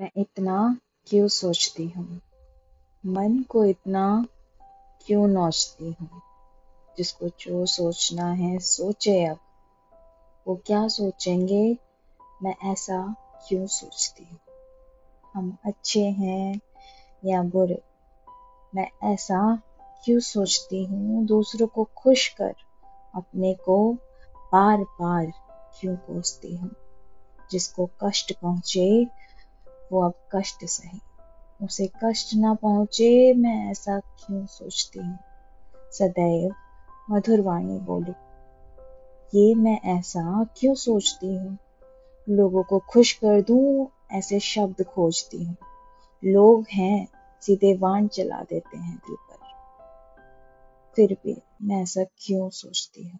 मैं इतना क्यों सोचती हूँ? मन को इतना क्यों नोचती हूँ? जिसको जो सोचना है, सोचे अब। वो क्या सोचेंगे? मैं ऐसा क्यों सोचती हूँ? हम अच्छे हैं या बुरे? मैं ऐसा क्यों सोचती हूँ? दूसरों को खुश कर, अपने को बार बार क्यों कोसती हूँ? जिसको कष्ट पहुँचे वो अब कष्ट सहे उसे कष्ट ना पहुँचे, मैं ऐसा क्यों सोचती हूँ? सदैव मधुर वाणी बोली। ये मैं ऐसा क्यों सोचती हूँ? लोगों को खुश कर दूँ, ऐसे शब्द खोजती हूँ। लोग हैं, सीधे वाण चला देते हैं दिल पर। फिर भी मैं ऐसा क्यों सोचती हूँ?